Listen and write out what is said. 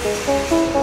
谢。